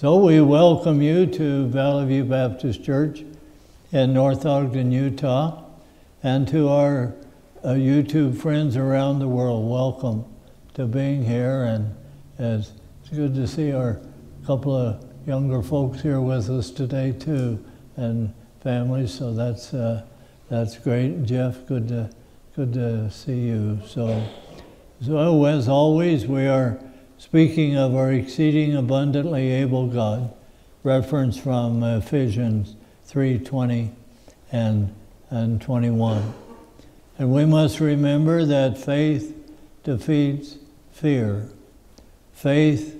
So we welcome you to Valley View Baptist Church in North Ogden, Utah, and to our uh, YouTube friends around the world. Welcome to being here, and it's good to see our couple of younger folks here with us today too, and families. So that's uh, that's great. Jeff, good to good to see you. So, so as always, we are speaking of our exceeding abundantly able God, reference from Ephesians 3:20 and and 21. And we must remember that faith defeats fear. Faith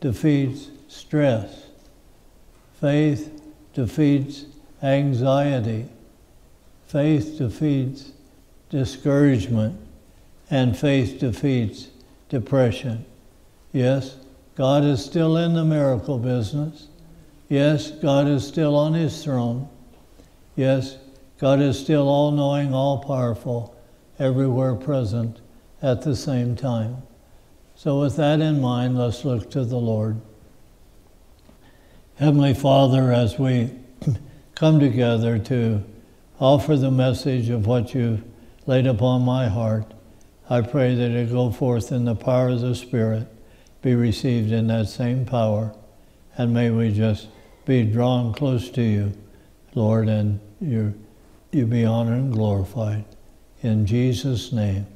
defeats stress. Faith defeats anxiety. Faith defeats discouragement. And faith defeats depression. Yes, God is still in the miracle business. Yes, God is still on his throne. Yes, God is still all knowing, all powerful, everywhere present at the same time. So, with that in mind, let's look to the Lord. Heavenly Father, as we come together to offer the message of what you've laid upon my heart, I pray that it go forth in the power of the Spirit be received in that same power. And may we just be drawn close to you, Lord, and you, you be honored and glorified. In Jesus' name,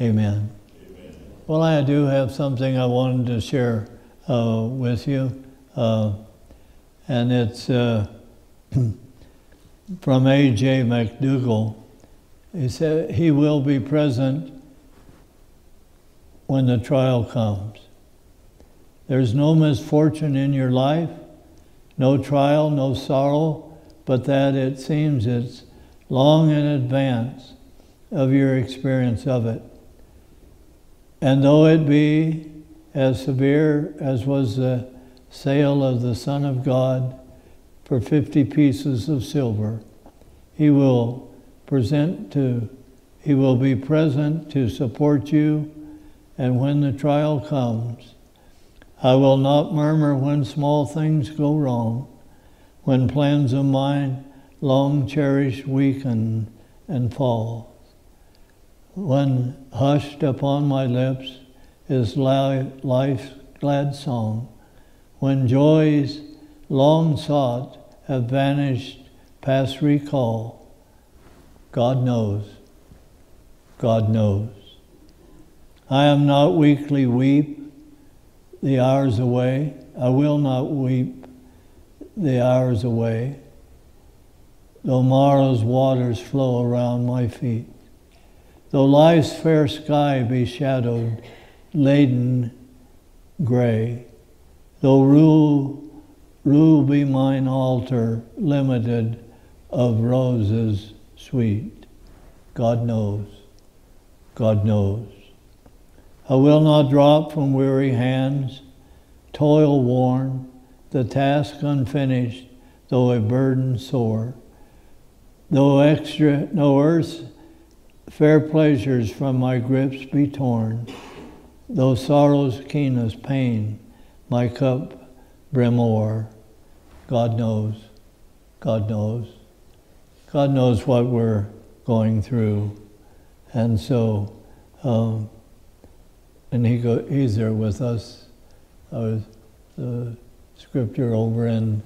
amen. amen. Well, I do have something I wanted to share uh, with you, uh, and it's uh, from A.J. McDougall. He said, He will be present when the trial comes. There's no misfortune in your life, no trial, no sorrow, but that it seems it's long in advance of your experience of it. And though it be as severe as was the sale of the Son of God for 50 pieces of silver, he will present to he will be present to support you and when the trial comes I will not murmur when small things go wrong, when plans of mine long cherished weaken and fall. When hushed upon my lips is life's glad song, when joys long sought have vanished past recall, God knows, God knows. I am not weakly weep, the hours away. I will not weep the hours away, though morrow's waters flow around my feet. Though life's fair sky be shadowed, laden, gray, though rule, rule be mine altar, limited of roses sweet. God knows, God knows. I will not drop from weary hands, toil worn, the task unfinished, though a burden sore. Though extra, no earth's fair pleasures from my grips be torn, though sorrow's keenest pain my cup brim o'er. God knows, God knows. God knows what we're going through. And so, um, and he go, he's there with us. Uh, the scripture over in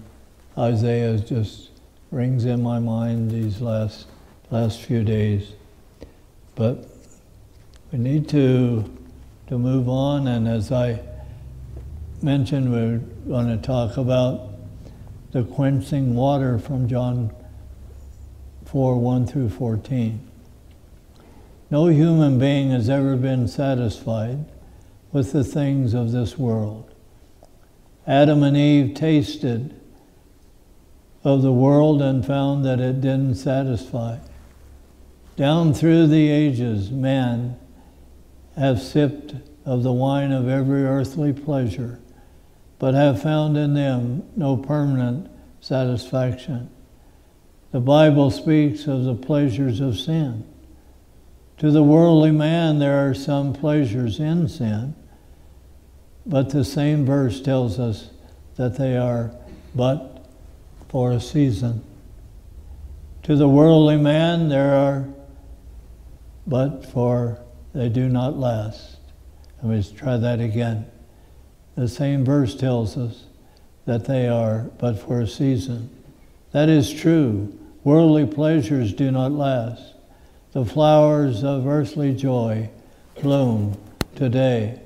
Isaiah just rings in my mind these last last few days. But we need to to move on, and as I mentioned, we're going to talk about the quenching water from John 4 1 through 14. No human being has ever been satisfied with the things of this world. Adam and Eve tasted of the world and found that it didn't satisfy. Down through the ages, men have sipped of the wine of every earthly pleasure, but have found in them no permanent satisfaction. The Bible speaks of the pleasures of sin. To the worldly man, there are some pleasures in sin, but the same verse tells us that they are but for a season. To the worldly man, there are but for they do not last. Let me try that again. The same verse tells us that they are but for a season. That is true. Worldly pleasures do not last. The flowers of earthly joy bloom today,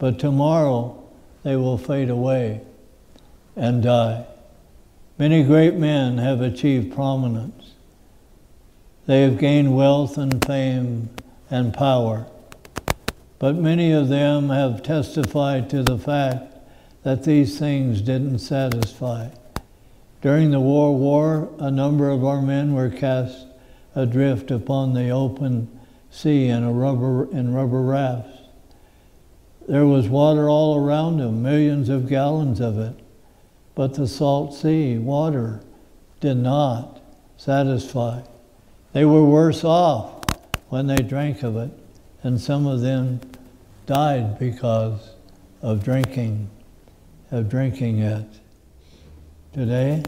but tomorrow they will fade away and die. Many great men have achieved prominence. They have gained wealth and fame and power. But many of them have testified to the fact that these things didn't satisfy. During the War War, a number of our men were cast adrift upon the open sea in, a rubber, in rubber rafts. There was water all around them, millions of gallons of it, but the salt sea water did not satisfy. They were worse off when they drank of it, and some of them died because of drinking, of drinking it. Today,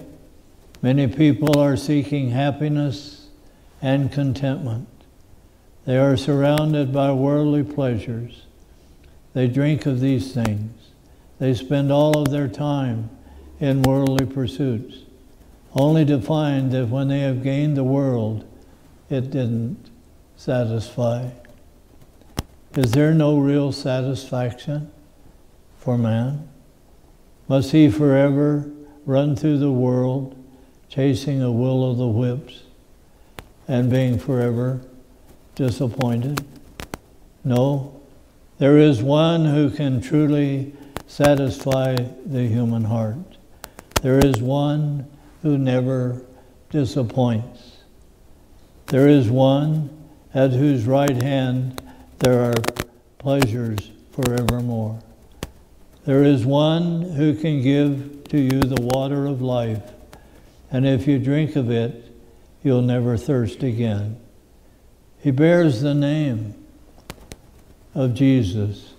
many people are seeking happiness and contentment. They are surrounded by worldly pleasures. They drink of these things. They spend all of their time in worldly pursuits, only to find that when they have gained the world, it didn't satisfy. Is there no real satisfaction for man? Must he forever run through the world chasing a will o' the whips and being forever disappointed? No, there is one who can truly satisfy the human heart. There is one who never disappoints. There is one at whose right hand there are pleasures forevermore. There is one who can give to you the water of life, and if you drink of it, you'll never thirst again. He bears the name of Jesus.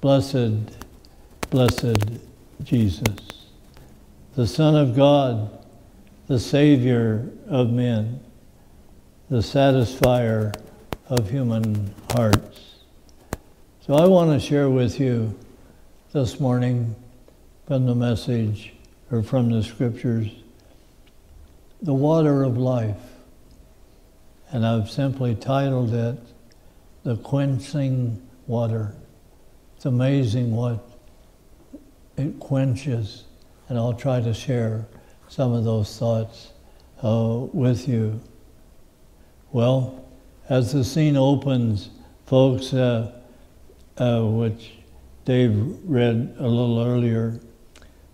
Blessed, blessed Jesus, the Son of God, the Savior of men, the satisfier of human hearts. So I want to share with you this morning from the message or from the scriptures the water of life. And I've simply titled it The Quenching water. It's amazing what it quenches, and I'll try to share some of those thoughts uh, with you. Well, as the scene opens, folks, uh, uh, which Dave read a little earlier,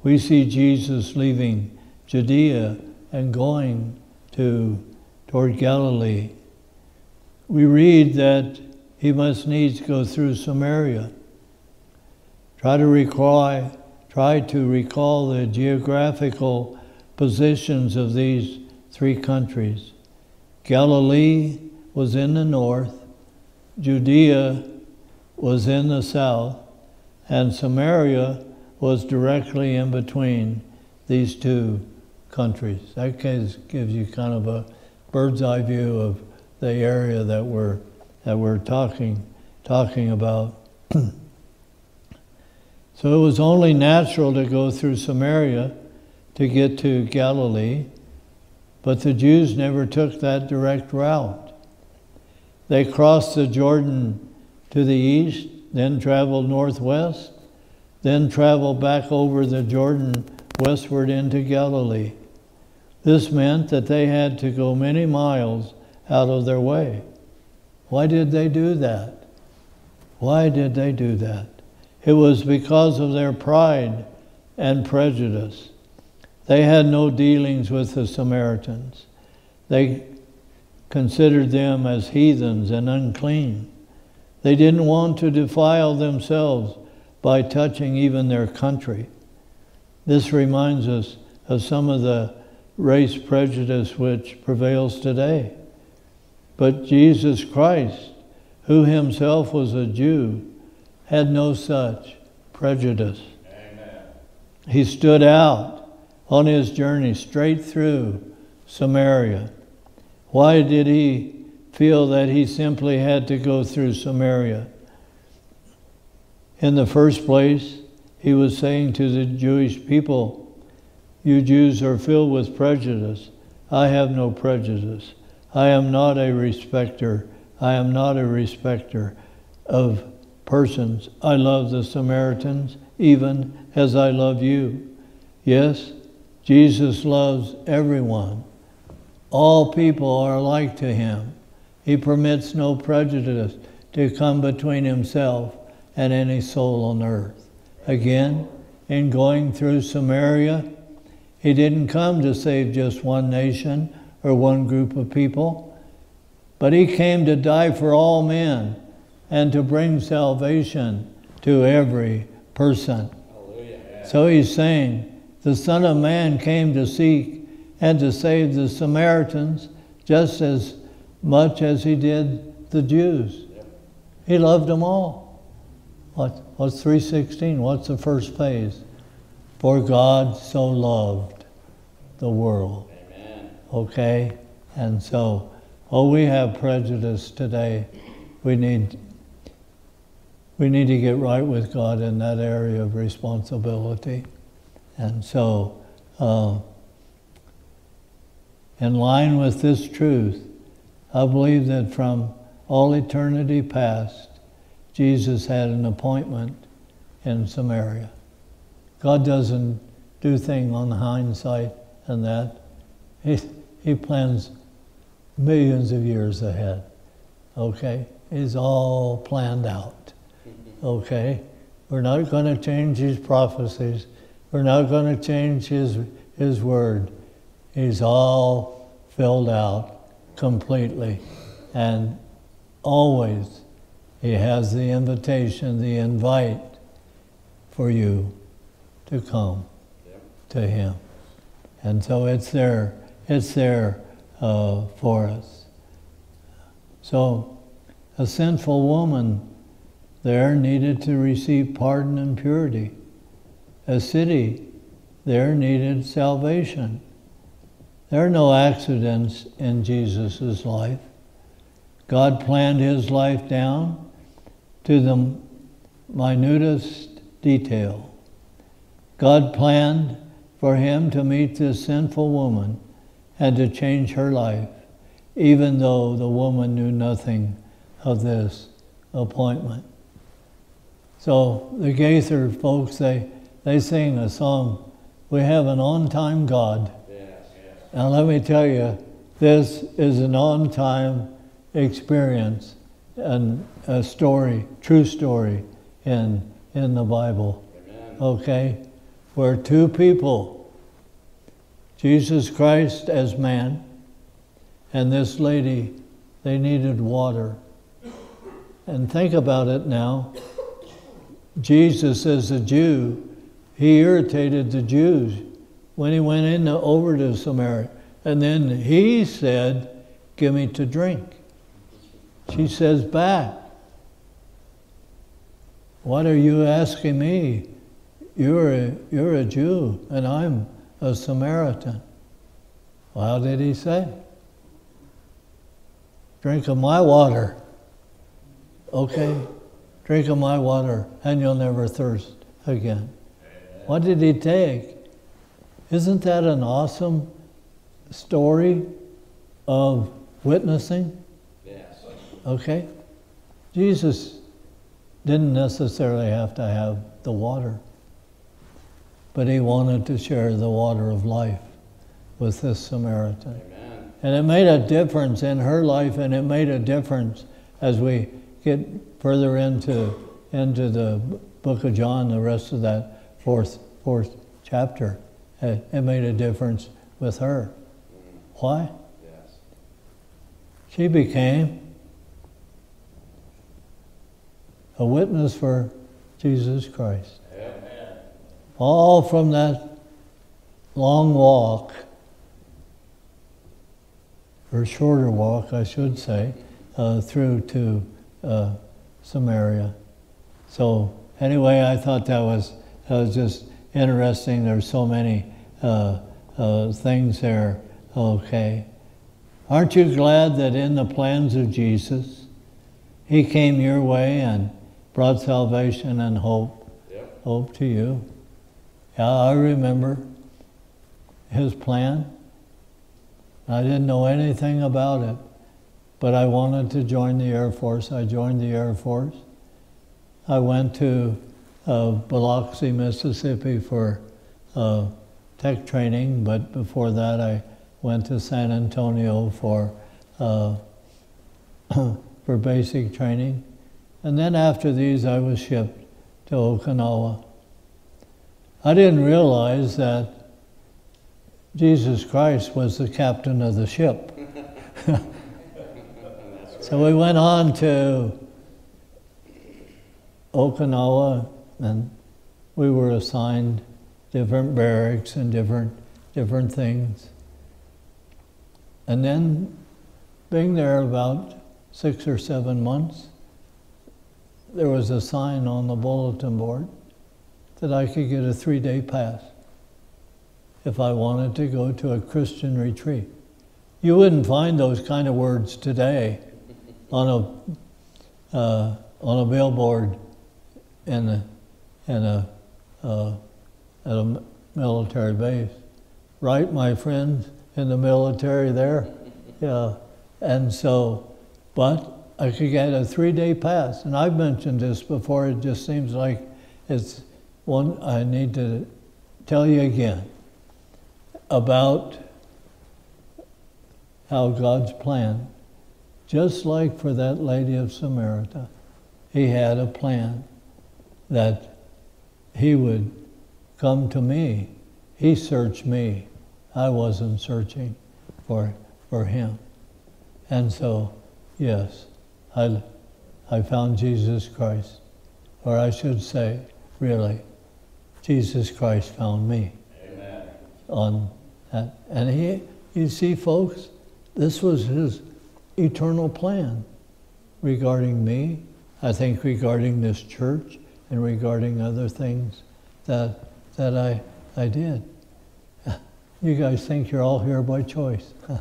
we see Jesus leaving Judea and going to toward Galilee. We read that he must needs go through Samaria. Try to recall, try to recall the geographical positions of these three countries. Galilee was in the north, Judea was in the south, and Samaria was directly in between these two countries. That gives you kind of a bird's eye view of the area that we're that we're talking, talking about. so it was only natural to go through Samaria to get to Galilee, but the Jews never took that direct route. They crossed the Jordan to the east, then traveled northwest, then traveled back over the Jordan westward into Galilee. This meant that they had to go many miles out of their way. Why did they do that? Why did they do that? It was because of their pride and prejudice. They had no dealings with the Samaritans. They considered them as heathens and unclean. They didn't want to defile themselves by touching even their country. This reminds us of some of the race prejudice which prevails today. But Jesus Christ, who himself was a Jew, had no such prejudice. Amen. he stood out on his journey straight through Samaria. Why did he feel that he simply had to go through Samaria? In the first place, he was saying to the Jewish people, You Jews are filled with prejudice. I have no prejudice. I am not a respecter. I am not a respecter of persons. I love the Samaritans even as I love you. Yes, Jesus loves everyone. All people are alike to him. He permits no prejudice to come between himself and any soul on earth. Again, in going through Samaria, he didn't come to save just one nation or one group of people, but he came to die for all men and to bring salvation to every person. So he's saying, the Son of Man came to seek and to save the Samaritans just as much as he did the Jews. He loved them all. What, what's 316? What's the first phase? For God so loved the world. Okay? And so, oh, we have prejudice today. We need we need to get right with God in that area of responsibility. And so, uh, in line with this truth, I believe that from all eternity past, Jesus had an appointment in Samaria. God doesn't do things on hindsight and that. He, he plans millions of years ahead. Okay? It's all planned out mm-hmm. okay? We're not going to change his prophecies. We're not going to change his, his word. He's all filled out completely. And always he has the invitation, the invite for you to come to him. And so it's there, it's there uh, for us. So a sinful woman there needed to receive pardon and purity. A city there needed salvation. There are no accidents in Jesus' life. God planned his life down to the minutest detail. God planned for him to meet this sinful woman and to change her life, even though the woman knew nothing of this appointment. So the Gaither folks, they, they sing a song, We Have an On Time God. Yes, yes. And let me tell you, this is an on time experience and a story, true story in, in the Bible. Amen. Okay? Where two people, Jesus Christ as man, and this lady, they needed water. And think about it now. Jesus, as a Jew, he irritated the Jews when he went in over to Samaria. And then he said, Give me to drink. She says back, What are you asking me? You're a, you're a Jew and I'm a Samaritan. Well, how did he say? Drink of my water. Okay. Drink of my water, and you'll never thirst again. What did he take? Isn't that an awesome story of witnessing? Yes. Okay? Jesus didn't necessarily have to have the water, but he wanted to share the water of life with this Samaritan. Amen. And it made a difference in her life, and it made a difference as we get further into, into the book of John, the rest of that fourth, fourth chapter, it, it made a difference with her. Why? Yes. She became a witness for Jesus Christ. All from that long walk, or shorter walk, I should say, uh, through to uh, Samaria. So anyway, I thought that was, that was just interesting. There's so many uh, uh, things there. Okay. Aren't you glad that in the plans of Jesus, He came your way and brought salvation and hope, Yep. hope to you? Yeah, I remember His plan. I didn't know anything about it, but I wanted to join the Air Force. I joined the Air Force. I went to uh, Biloxi, Mississippi for uh, tech training, but before that I went to San Antonio for uh, for basic training, and then after these I was shipped to Okinawa. I didn't realize that Jesus Christ was the captain of the ship. so we went on to Okinawa, and we were assigned different barracks and different different things. And then, being there about six or seven months, there was a sign on the bulletin board that I could get a three-day pass if I wanted to go to a Christian retreat. You wouldn't find those kind of words today on a uh, on a billboard in a in a uh, at a military base, right, my friends in the military there, yeah, and so, but I could get a three-day pass, and I've mentioned this before. It just seems like it's one I need to tell you again about how God's plan, just like for that lady of Samaria, He had a plan that He would come to me. He searched me. I wasn't searching for, for Him. And so, yes, I, I found Jesus Christ. Or I should say, really, Jesus Christ found me Amen. on that. And he, you see, folks, this was his eternal plan regarding me, I think regarding this church, and regarding other things that, that I, I did. You guys think you're all here by choice.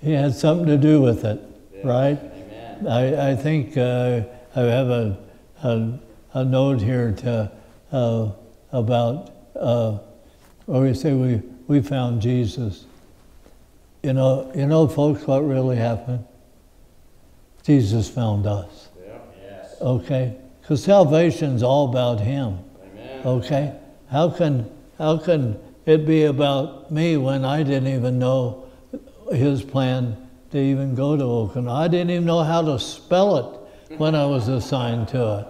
he had something to do with it, Yeah. right? Amen. I, I think uh, I have a, a, a note here to, uh, about, uh, where we say we, we found Jesus. You know, you know, folks, what really happened? Jesus found us, Yep. Yes. okay? Because salvation's all about Him, Amen. okay? How can, how can it be about me when I didn't even know His plan to even go to Okinawa? I didn't even know how to spell it when I was assigned to it,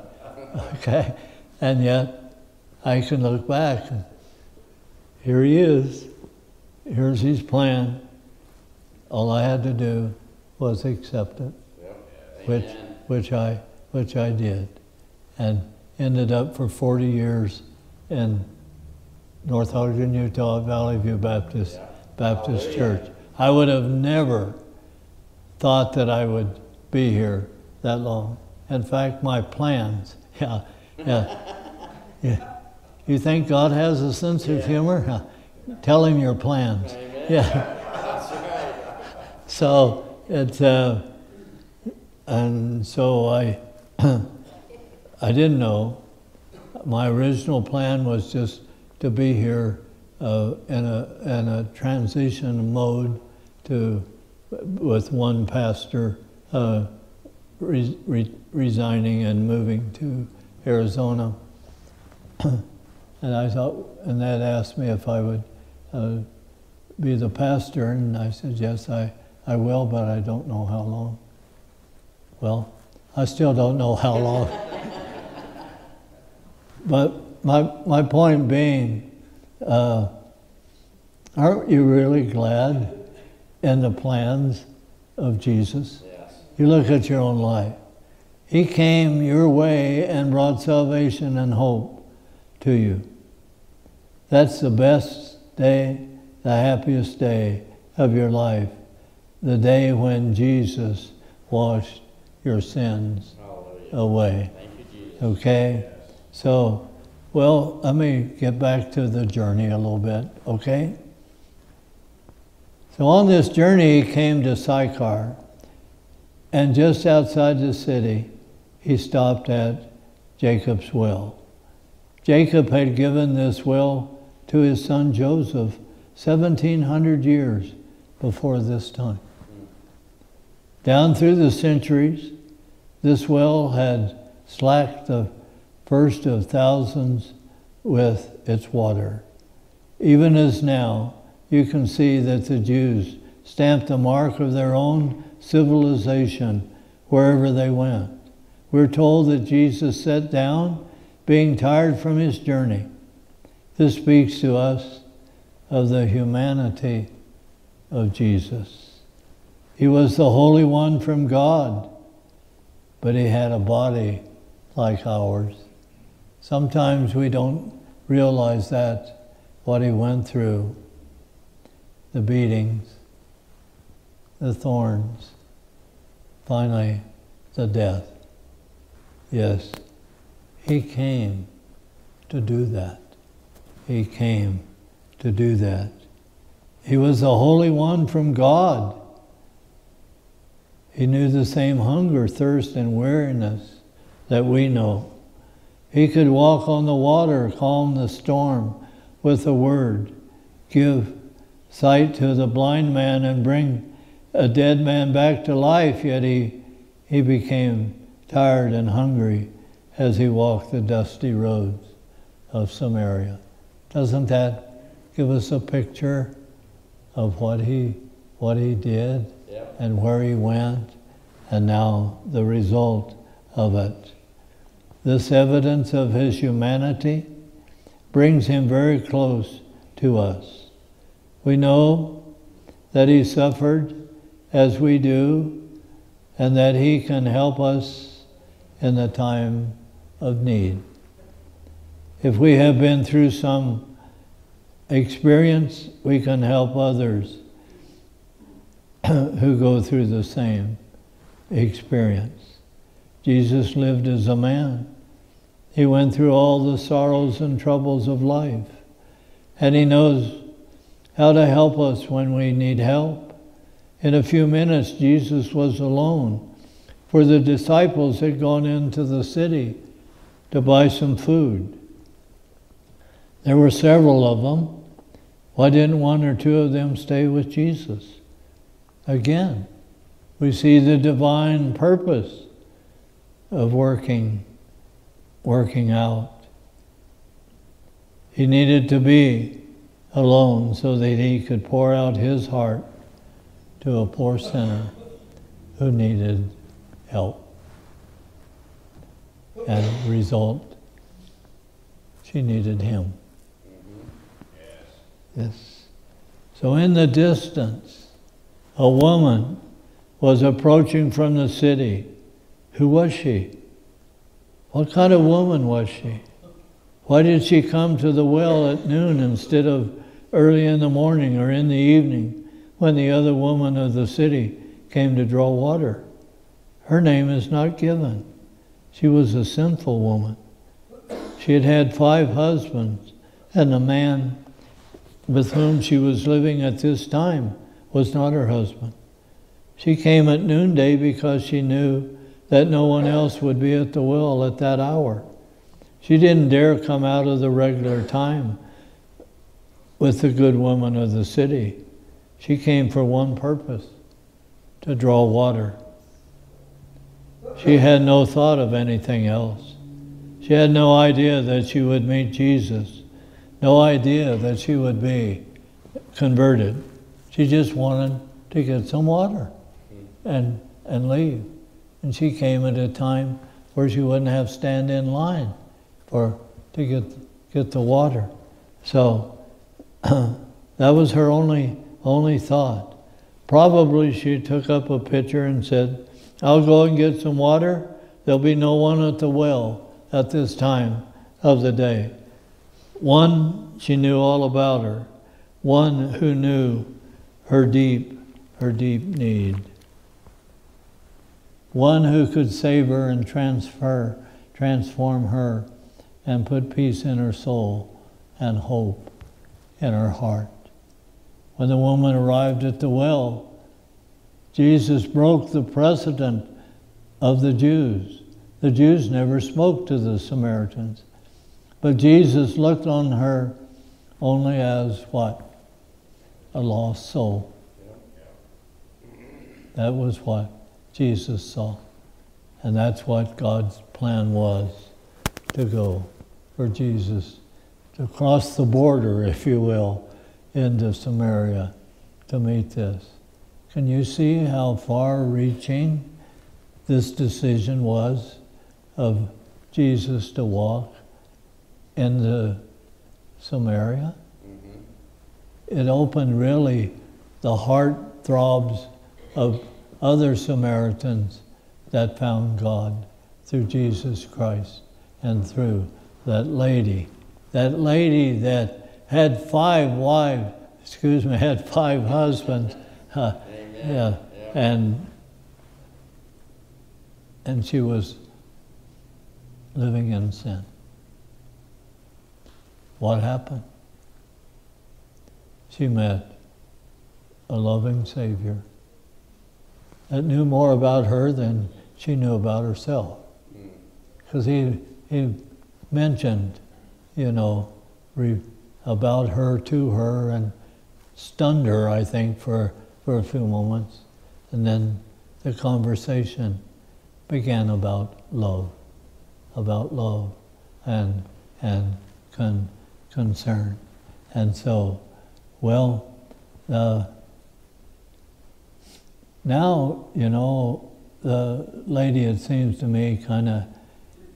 okay? And yet, I can look back and here He is. Here's His plan. All I had to do was accept it which which I which I did, and ended up for 40 years in North Ogden, Utah, Valley View Baptist Yeah. Baptist Hallelujah. Church. I would have never thought that I would be here that long. In fact, my plans, yeah, yeah, yeah. You think God has a sense of humor? Huh. Tell him your plans. Amen. Yeah. Right. So it's, uh, and so I, I didn't know. My original plan was just to be here uh, in a in a transition mode to with one pastor uh, re, re, resigning and moving to Arizona. and I thought, and that asked me if I would uh, be the pastor, and I said yes, I. I will, but I don't know how long. Well, I still don't know how long. but my, my point being, uh, aren't you really glad in the plans of Jesus? You look at your own life. He came your way and brought salvation and hope to you. That's the best day, the happiest day of your life the day when Jesus washed your sins Hallelujah. away. Thank you, Jesus. Okay? So, well, let me get back to the journey a little bit, okay? So on this journey, he came to Sychar, and just outside the city, he stopped at Jacob's well. Jacob had given this well to his son Joseph 1700 years before this time. Down through the centuries, this well had slacked the first of thousands with its water. Even as now, you can see that the Jews stamped the mark of their own civilization wherever they went. We're told that Jesus sat down, being tired from his journey. This speaks to us of the humanity of Jesus. He was the Holy One from God, but he had a body like ours. Sometimes we don't realize that, what he went through the beatings, the thorns, finally, the death. Yes, he came to do that. He came to do that. He was the Holy One from God. He knew the same hunger, thirst, and weariness that we know. He could walk on the water, calm the storm with a word, give sight to the blind man and bring a dead man back to life, yet he, he became tired and hungry as he walked the dusty roads of Samaria. Doesn't that give us a picture of what he, what he did Yep. and where he went and now the result of it? This evidence of his humanity brings him very close to us. We know that he suffered as we do, and that he can help us in the time of need. If we have been through some experience, we can help others who go through the same experience. Jesus lived as a man. He went through all the sorrows and troubles of life, and he knows how to help us when we need help. In a few minutes, Jesus was alone, for the disciples had gone into the city to buy some food. There were several of them. Why didn't one or two of them stay with Jesus? Again, we see the divine purpose of working, working out. He needed to be alone so that he could pour out his heart to a poor sinner who needed help. And result, she needed him. Yes. So in the distance, a woman was approaching from the city. Who was she? What kind of woman was she? Why did she come to the well at noon instead of early in the morning or in the evening when the other woman of the city came to draw water? Her name is not given. She was a sinful woman. She had had five husbands, and the man with whom she was living at this time was not her husband. She came at noonday because she knew that no one else would be at the well at that hour. She didn't dare come out of the regular time with the good woman of the city. She came for one purpose to draw water. She had no thought of anything else. She had no idea that she would meet Jesus, no idea that she would be converted. She just wanted to get some water and, and leave. And she came at a time where she wouldn't have to stand in line for to get get the water. So that was her only only thought. Probably she took up a pitcher and said, I'll go and get some water. There'll be no one at the well at this time of the day. One, she knew all about her. One who knew her deep, her deep need. One who could save her and transfer, transform her and put peace in her soul and hope in her heart. When the woman arrived at the well, Jesus broke the precedent of the Jews. The Jews never spoke to the Samaritans. But Jesus looked on her only as what? A lost soul. That was what Jesus saw. And that's what God's plan was to go for Jesus to cross the border, if you will, into Samaria to meet this. Can you see how far reaching this decision was of Jesus to walk into Samaria? Mm-hmm. It opened really the heart throbs of other Samaritans that found God through Jesus Christ and through that lady. That lady that had five wives, excuse me, had five husbands. Uh, yeah, and and she was living in sin. What happened? She met a loving Savior that knew more about her than she knew about herself. Because he, he mentioned, you know, re, about her to her and stunned her, I think, for, for a few moments. And then the conversation began about love, about love and, and con, concern. And so, well, uh, now, you know, the lady, it seems to me, kind of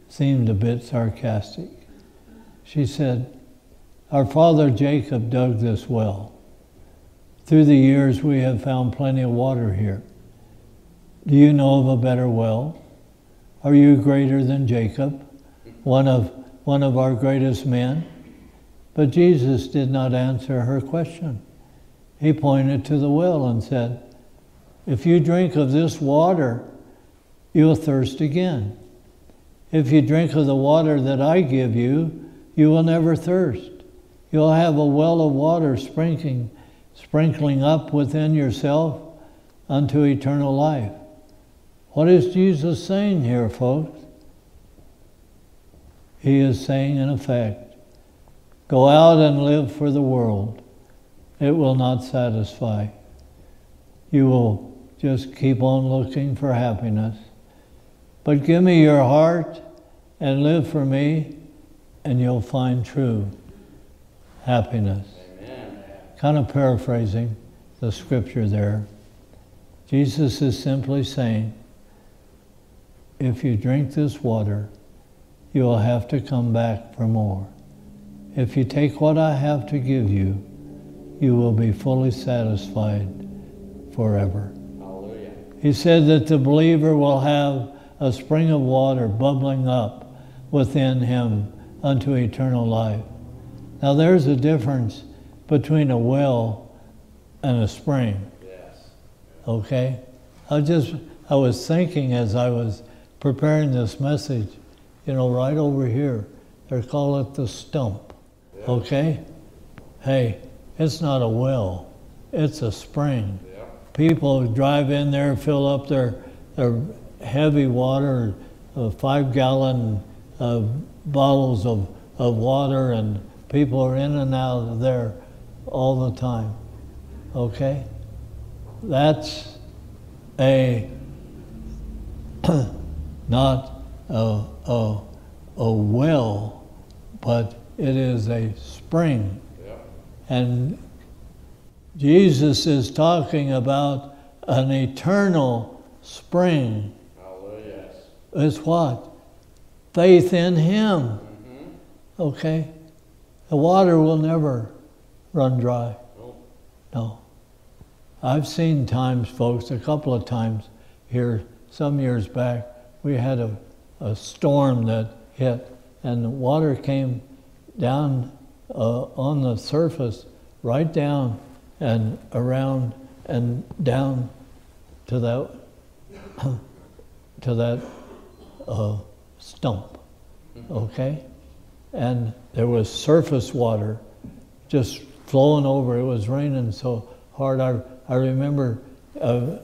seemed a bit sarcastic. She said, Our father Jacob dug this well. Through the years, we have found plenty of water here. Do you know of a better well? Are you greater than Jacob, one of, one of our greatest men? But Jesus did not answer her question. He pointed to the well and said, If you drink of this water, you'll thirst again. If you drink of the water that I give you, you will never thirst. You'll have a well of water sprinkling, sprinkling up within yourself unto eternal life. What is Jesus saying here, folks? He is saying, in effect, go out and live for the world. It will not satisfy. You will just keep on looking for happiness. But give me your heart and live for me, and you'll find true happiness. Amen. Kind of paraphrasing the scripture there. Jesus is simply saying, if you drink this water, you will have to come back for more. If you take what I have to give you, you will be fully satisfied forever. Hallelujah. He said that the believer will have a spring of water bubbling up within him unto eternal life. Now, there's a difference between a well and a spring, Yes. okay? I just, I was thinking as I was preparing this message, you know, right over here, they call it the stump, Yeah. okay? Hey, it's not a well, it's a spring. Yeah. People drive in there, fill up their, their heavy water, uh, five gallon uh, bottles of, of water, and people are in and out of there all the time. Okay? That's a not a, a, a well, but it is a spring. Yeah. And Jesus is talking about an eternal spring. Hallelujah. It's what? Faith in Him. Mm-hmm. Okay? The water will never run dry. No. I've seen times, folks, a couple of times here, some years back, we had a, a storm that hit, and the water came down uh, on the surface, right down and around and down to that to that uh, stump. Okay, and there was surface water just flowing over. It was raining so hard. I, I remember uh,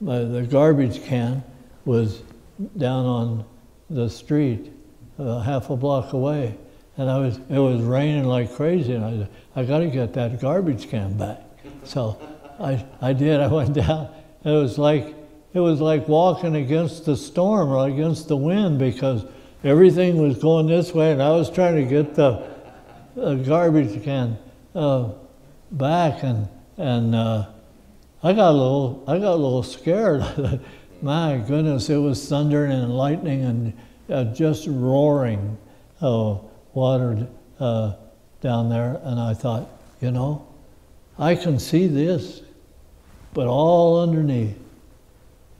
the garbage can was down on the street, uh, half a block away, and I was it was raining like crazy, and I said, I got to get that garbage can back. So I I did. I went down. It was like it was like walking against the storm or against the wind because everything was going this way, and I was trying to get the, the garbage can uh, back, and and uh, I got a little I got a little scared. My goodness, it was thundering and lightning and uh, just roaring uh, water uh, down there, and I thought, you know, I can see this, but all underneath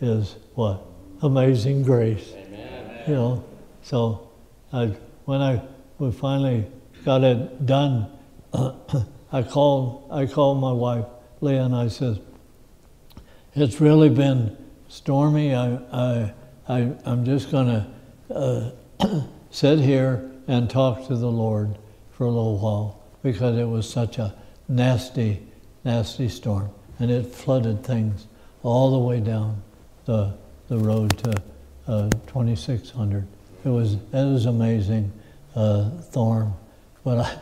is what amazing grace. Amen. You know, so I, when I we finally got it done, I called I called my wife Leah and I said, "It's really been stormy. I I, I I'm just gonna uh, sit here and talk to the Lord for a little while because it was such a nasty nasty storm and it flooded things all the way down the the road to uh, 2600." It was it was amazing, uh, Thorn. But I,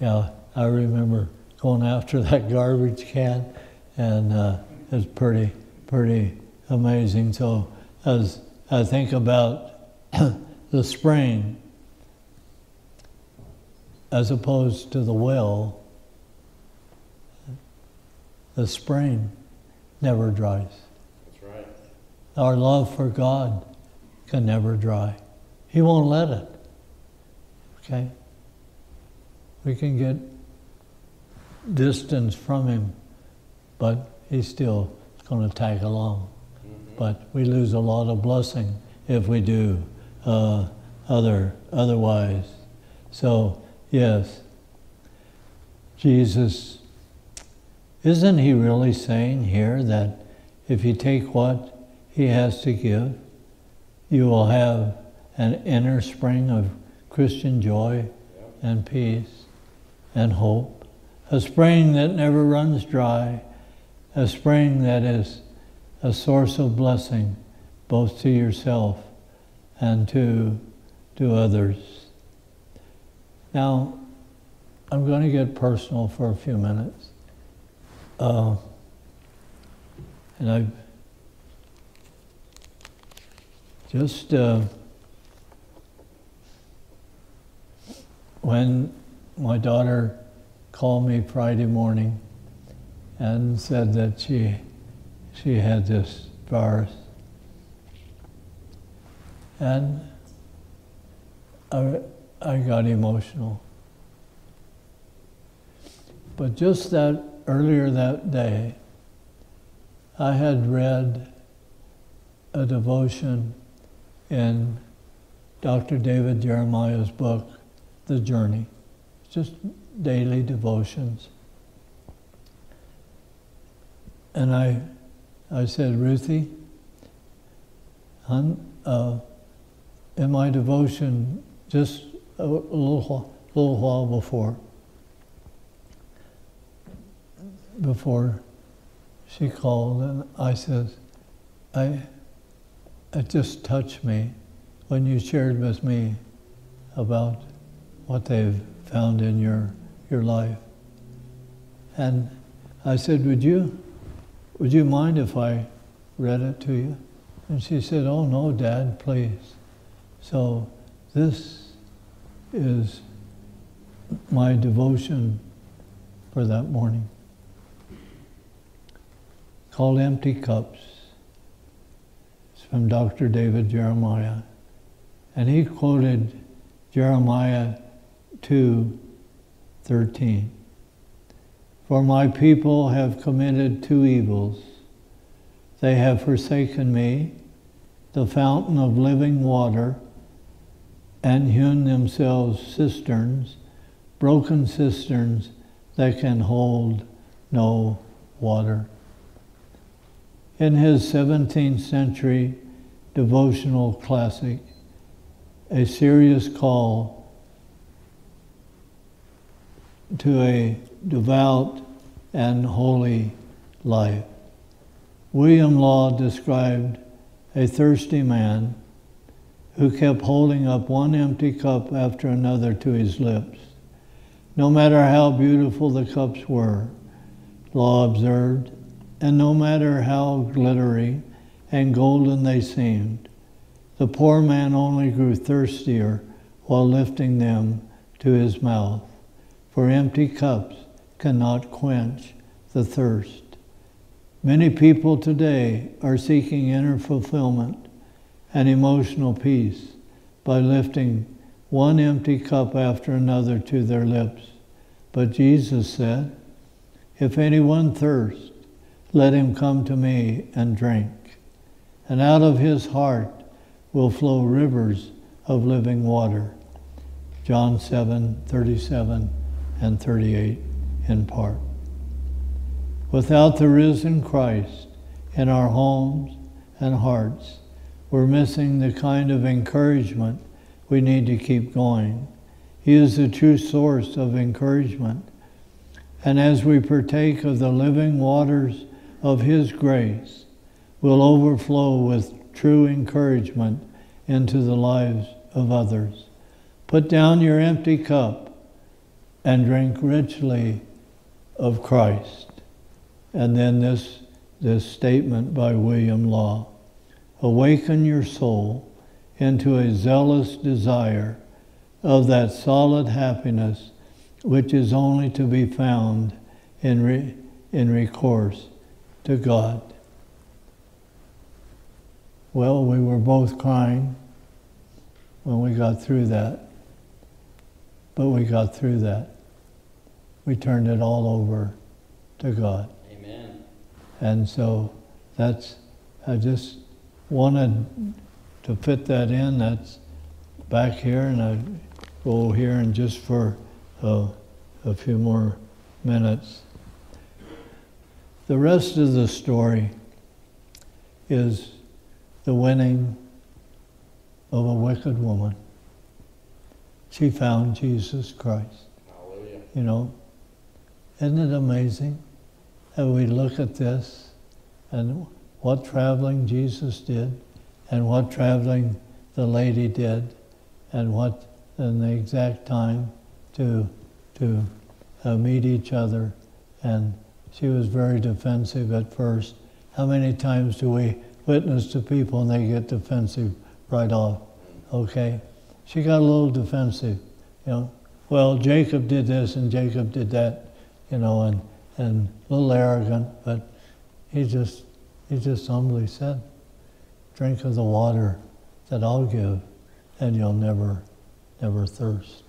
yeah, I remember going after that garbage can, and uh, it was pretty pretty amazing. So as I think about the spring as opposed to the well, the spring never dries. That's right. Our love for God can never dry. He won't let it. Okay? We can get distance from him, but he's still going to tag along. Mm-hmm. But we lose a lot of blessing if we do uh, other otherwise. So yes, Jesus, isn't he really saying here that if you take what he has to give, you will have an inner spring of Christian joy and peace and hope, a spring that never runs dry, a spring that is a source of blessing both to yourself and to, to others. Now, I'm going to get personal for a few minutes. Uh, and I just. Uh, when my daughter called me Friday morning and said that she she had this virus, and I, I got emotional. But just that earlier that day, I had read a devotion in Dr. David Jeremiah's book, the journey, just daily devotions. And I, I said, Ruthie, uh, in my devotion, just a, a little, little while before, before she called, and I said, I, it just touched me when you shared with me about what they've found in your, your life. And I said, would you, would you mind if I read it to you? And she said, oh no, Dad, please. So this is my devotion for that morning called Empty Cups. It's from Dr. David Jeremiah. And he quoted Jeremiah 2 13. For my people have committed two evils. They have forsaken me, the fountain of living water, and hewn themselves cisterns, broken cisterns that can hold no water. In his 17th century devotional classic, A Serious Call to a devout and holy life. William Law described a thirsty man who kept holding up one empty cup after another to his lips. No matter how beautiful the cups were, Law observed, and no matter how glittery and golden they seemed, the poor man only grew thirstier while lifting them to his mouth, for empty cups cannot quench the thirst. Many people today are seeking inner fulfillment and emotional peace by lifting one empty cup after another to their lips. But Jesus said, If anyone thirsts, let him come to me and drink. And out of his heart will flow rivers of living water. John 7 37 and 38 in part. Without the risen Christ in our homes and hearts, we're missing the kind of encouragement we need to keep going. He is the true source of encouragement. And as we partake of the living waters of His grace, we'll overflow with true encouragement into the lives of others. Put down your empty cup and drink richly of Christ. And then this, this statement by William Law Awaken your soul into a zealous desire of that solid happiness which is only to be found in, re, in recourse to God. Well, we were both crying when we got through that, but we got through that. We turned it all over to God. Amen. And so that's, I just wanted to fit that in. That's back here, and I go here and just for uh, a few more minutes. The rest of the story is the winning of a wicked woman. She found Jesus Christ. Hallelujah. You know, isn't it amazing? And we look at this and what traveling Jesus did and what traveling the lady did and what in the exact time to to uh, meet each other? And she was very defensive at first. How many times do we witness to people and they get defensive right off? Okay? She got a little defensive you know. Well jacob did this and jacob did that you know and and a little arrogant, but he just, he just humbly said, drink of the water that I'll give and you'll never, never thirst.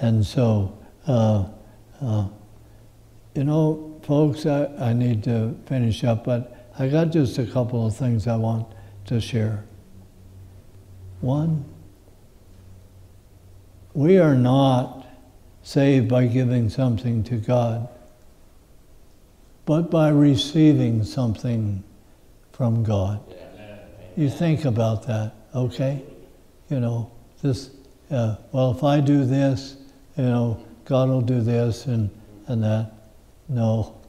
And so, uh, uh, you know, folks, I, I need to finish up, but I got just a couple of things I want to share. One, we are not saved by giving something to God but by receiving something from God. You think about that, okay? You know, this, uh, well, if I do this, you know, God will do this and, and that. No,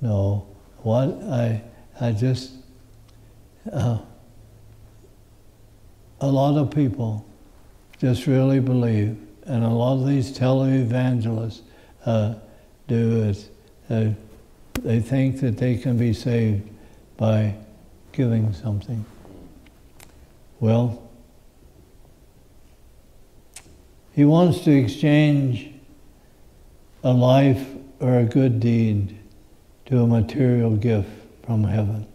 no. What I, I just, uh, a lot of people just really believe, and a lot of these televangelists uh, do is uh, they think that they can be saved by giving something. Well, he wants to exchange a life or a good deed to a material gift from heaven.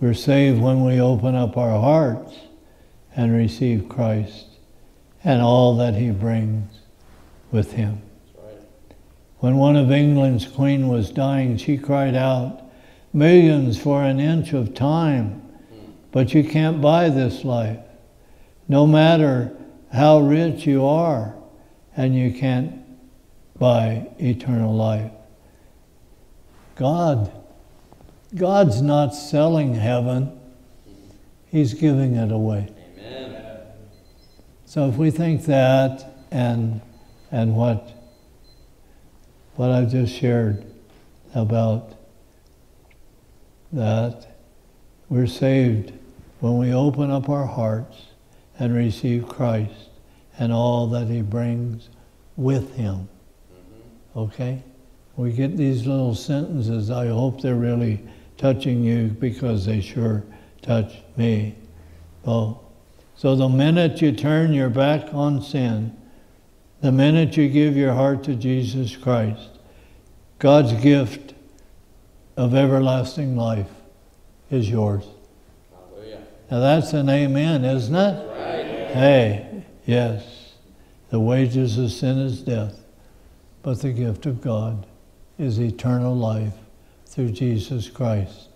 We're saved when we open up our hearts and receive Christ and all that he brings with him. When one of England's queen was dying, she cried out, Millions for an inch of time, but you can't buy this life. No matter how rich you are, and you can't buy eternal life. God, God's not selling heaven, He's giving it away. Amen. So if we think that and, and what what I've just shared about that we're saved when we open up our hearts and receive Christ and all that He brings with Him. Mm-hmm. Okay? We get these little sentences. I hope they're really touching you because they sure touch me. Oh. So the minute you turn your back on sin, the minute you give your heart to Jesus Christ, God's gift of everlasting life is yours. Hallelujah. Now that's an amen, isn't it? Right. Hey, yes. The wages of sin is death, but the gift of God is eternal life through Jesus Christ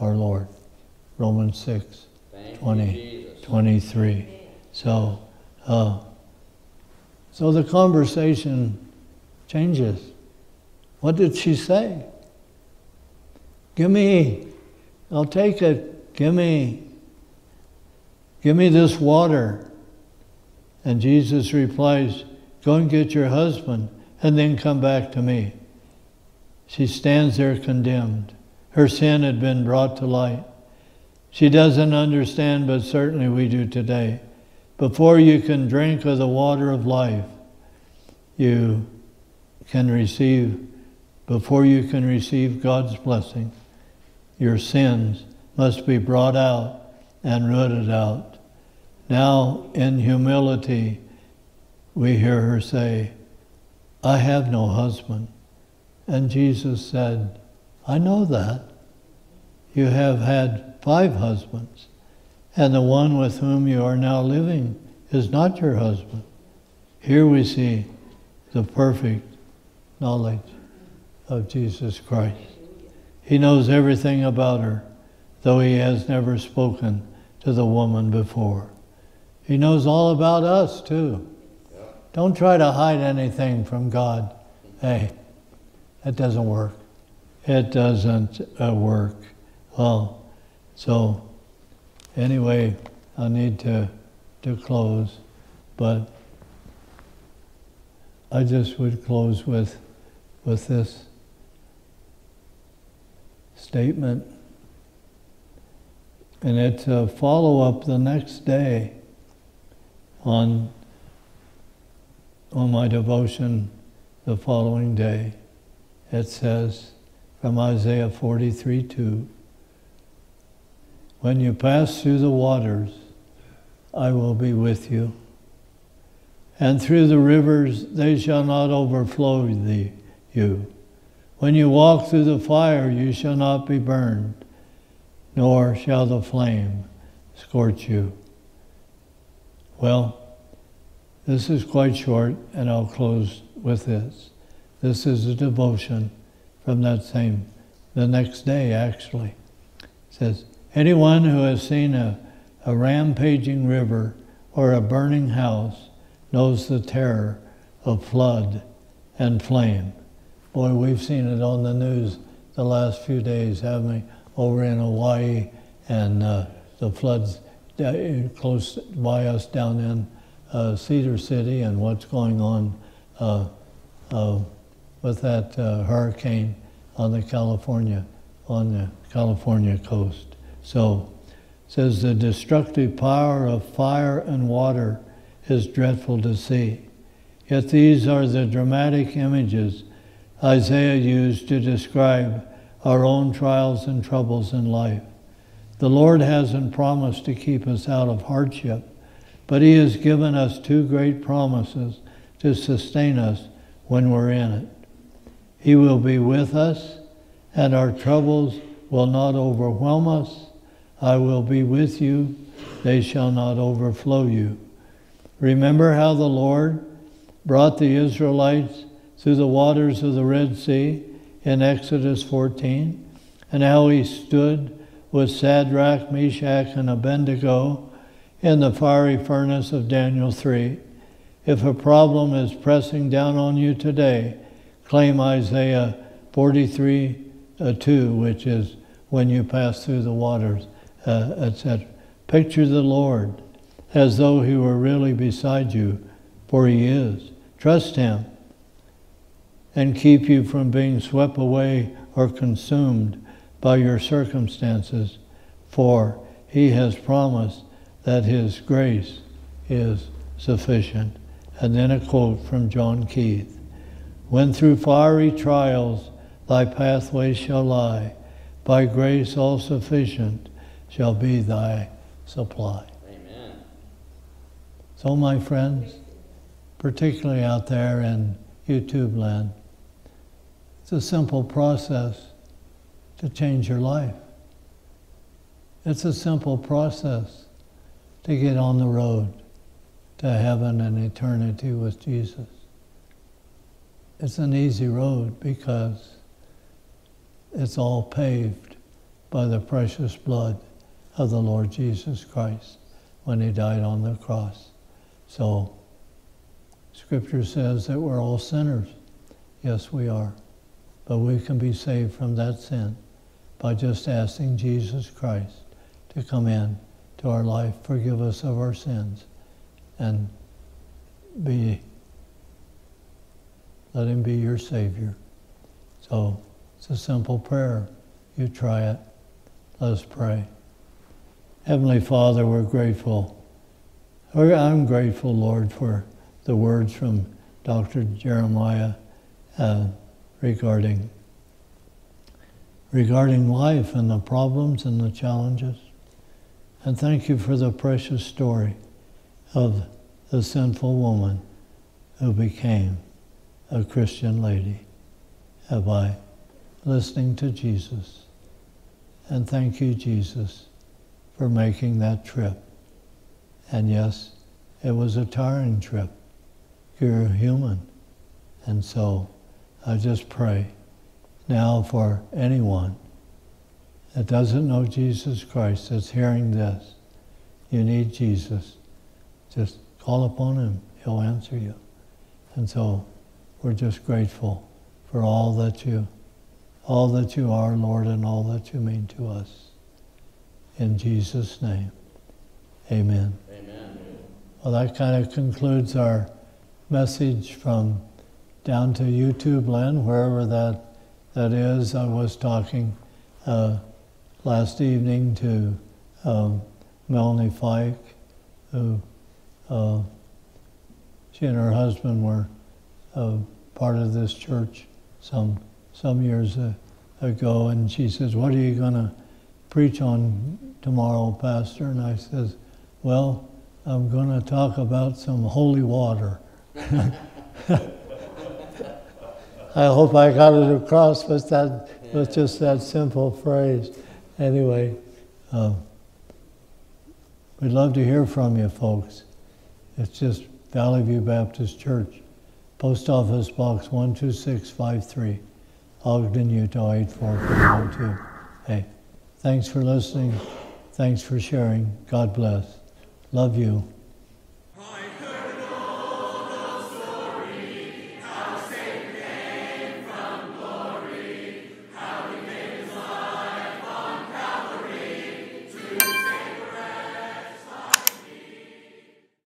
our Lord. Romans 6, Thank 20. you, 23. So, uh, so the conversation changes. What did she say? Give me, I'll take it. Give me, give me this water. And Jesus replies, Go and get your husband and then come back to me. She stands there condemned. Her sin had been brought to light. She doesn't understand, but certainly we do today. Before you can drink of the water of life, you can receive, before you can receive God's blessing, your sins must be brought out and rooted out. Now, in humility, we hear her say, I have no husband. And Jesus said, I know that. You have had five husbands, and the one with whom you are now living is not your husband. Here we see the perfect knowledge of Jesus Christ. He knows everything about her, though he has never spoken to the woman before. He knows all about us, too. Don't try to hide anything from God. Hey, that doesn't work. It doesn't uh, work. Well, so anyway, I need to, to close, but I just would close with, with this statement. And it's a follow up the next day on, on my devotion the following day. It says from Isaiah 43 2 When you pass through the waters, I will be with you. And through the rivers, they shall not overflow thee, you. When you walk through the fire, you shall not be burned, nor shall the flame scorch you. Well, this is quite short, and I'll close with this. This is a devotion from that same, the next day actually. It says, Anyone who has seen a, a rampaging river or a burning house knows the terror of flood and flame. Boy, we've seen it on the news the last few days, haven't we? Over in Hawaii and uh, the floods close by us down in uh, Cedar City and what's going on uh, uh with that uh, hurricane on the California on the California coast. So says the destructive power of fire and water is dreadful to see. Yet these are the dramatic images Isaiah used to describe our own trials and troubles in life. The Lord hasn't promised to keep us out of hardship, but He has given us two great promises to sustain us when we're in it. He will be with us, and our troubles will not overwhelm us. I will be with you, they shall not overflow you. Remember how the Lord brought the Israelites through the waters of the Red Sea in Exodus 14, and how he stood with Shadrach, Meshach, and Abednego in the fiery furnace of Daniel 3. If a problem is pressing down on you today, claim Isaiah 43 uh, 2, which is when you pass through the waters, uh, etc. Picture the Lord as though he were really beside you, for he is. Trust him. And keep you from being swept away or consumed by your circumstances, for he has promised that his grace is sufficient. And then a quote from John Keith When through fiery trials thy pathway shall lie, by grace all sufficient shall be thy supply. Amen. So, my friends, particularly out there in YouTube land, it's a simple process to change your life. It's a simple process to get on the road to heaven and eternity with Jesus. It's an easy road because it's all paved by the precious blood of the Lord Jesus Christ when he died on the cross. So, Scripture says that we're all sinners. Yes, we are. But we can be saved from that sin by just asking Jesus Christ to come in to our life, forgive us of our sins, and be let him be your Savior. So it's a simple prayer. You try it. Let us pray. Heavenly Father, we're grateful. I'm grateful, Lord, for the words from Dr. Jeremiah uh, regarding regarding life and the problems and the challenges. And thank you for the precious story of the sinful woman who became a Christian lady by listening to Jesus. And thank you, Jesus, for making that trip. And yes, it was a tiring trip. You're human. And so I just pray now for anyone that doesn't know Jesus Christ that's hearing this. You need Jesus. Just call upon him. He'll answer you. And so we're just grateful for all that you all that you are, Lord, and all that you mean to us. In Jesus' name. Amen. Amen. Well, that kind of concludes our message from down to YouTube land, wherever that, that is. I was talking uh, last evening to um, Melanie Fike, who uh, she and her husband were uh, part of this church some some years uh, ago, and she says, "What are you going to preach on tomorrow, Pastor?" And I says, "Well, I'm going to talk about some holy water." I hope I got it across with that with just that simple phrase. Anyway, uh, we'd love to hear from you, folks. It's just Valley View Baptist Church, Post Office Box 12653, Ogden, Utah 84402. Hey, thanks for listening. Thanks for sharing. God bless. Love you.